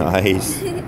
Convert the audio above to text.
Nice.